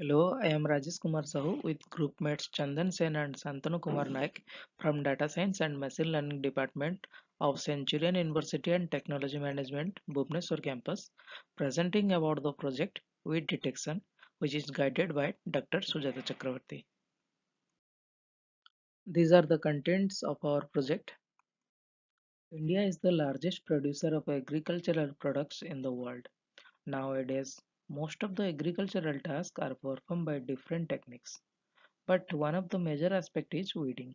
Hello, I am Rajesh Kumar Sahu with group mates Chandan Sen and Santanu Kumar Naik from Data Science and Machine Learning Department of Centurion University and Technology Management, Bhubaneswar campus, presenting about the project Weed Detection, which is guided by Dr. Sujata Chakravarti. These are the contents of our project. India is the largest producer of agricultural products in the world. Nowadays, most of the agricultural tasks are performed by different techniques. But one of the major aspect is weeding,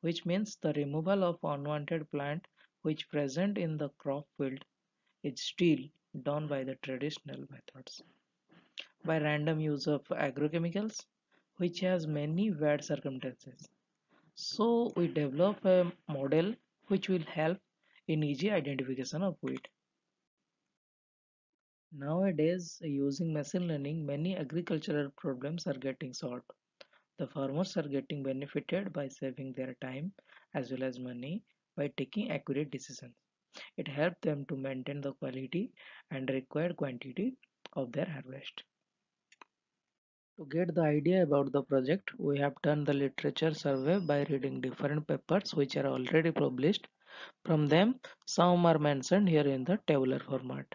which means the removal of unwanted plant which present in the crop field is still done by the traditional methods. By random use of agrochemicals, which has many bad circumstances. So we develop a model which will help in easy identification of weed. Nowadays, using machine learning, many agricultural problems are getting solved. The farmers are getting benefited by saving their time as well as money by taking accurate decisions. It helps them to maintain the quality and required quantity of their harvest. To get the idea about the project, we have done the literature survey by reading different papers which are already published. From them, some are mentioned here in the tabular format.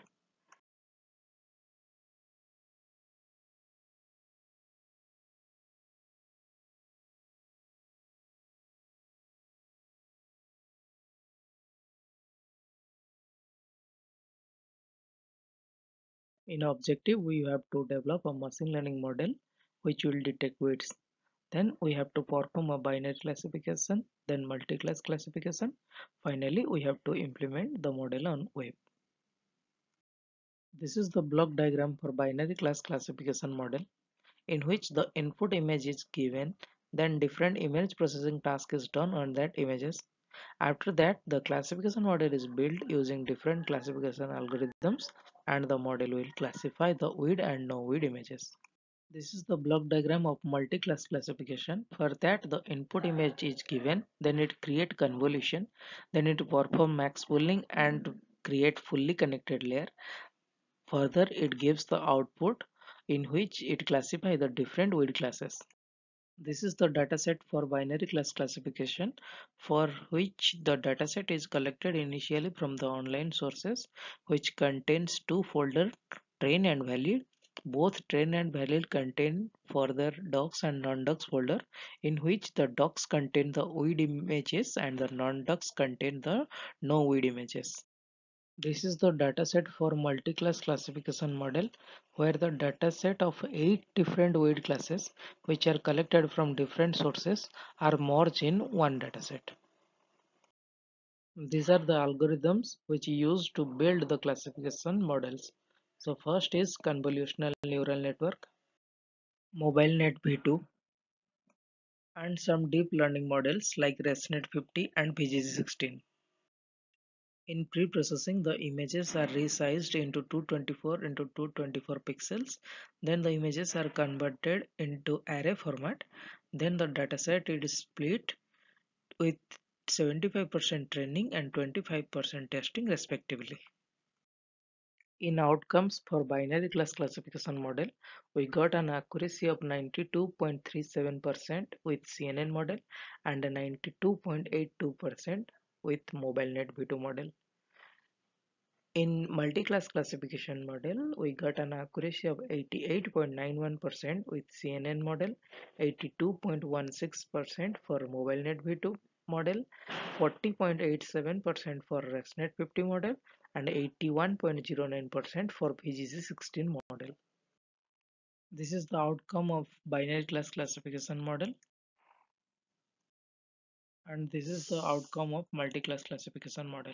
In objective, we have to develop a machine learning model which will detect weeds. Then we have to perform a binary classification, then multi-class classification. Finally, we have to implement the model on web. This is the block diagram for binary class classification model in which the input image is given then different image processing task is done on that images after that the classification model is built using different classification algorithms and the model will classify the weed and no weed images this is the block diagram of multi-class classification. For that, the input image is given, then it create convolution, then it perform max pooling and create fully connected layer. Further, it gives the output in which it classify the different weed classes. This is the dataset for binary class classification for which the dataset is collected initially from the online sources which contains two folder train and valid. Both train and valid contain further docs and non-docs folder in which the docs contain the weed images and the non-docs contain the no weed images. This is the dataset for multi-class classification model where the dataset of 8 different weed classes which are collected from different sources are merged in one dataset. These are the algorithms which use to build the classification models. So first is convolutional neural network, MobileNet V2 and some deep learning models like ResNet 50 and VGG16. In pre-processing, the images are resized into 224 into 224 pixels. Then the images are converted into array format. Then the dataset is split with 75% training and 25% testing respectively. In outcomes for binary class classification model, we got an accuracy of 92.37% with CNN model and 92.82% with MobileNet V2 model. In multi-class classification model, we got an accuracy of 88.91% with CNN model, 82.16% for MobileNet V2 model, 40.87% for ResNet 50 model, and 81.09% for VGG 16 model. This is the outcome of binary class classification model and this is the outcome of multi-class classification model.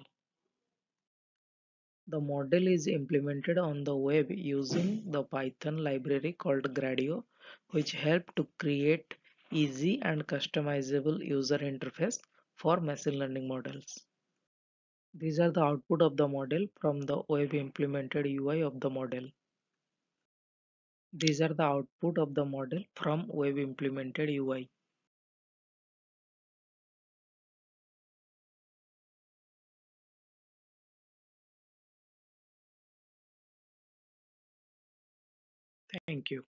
The model is implemented on the web using the Python library called Gradio which help to create easy and customizable user interface for machine learning models. These are the output of the model from the web implemented UI of the model. These are the output of the model from web implemented UI. Thank you.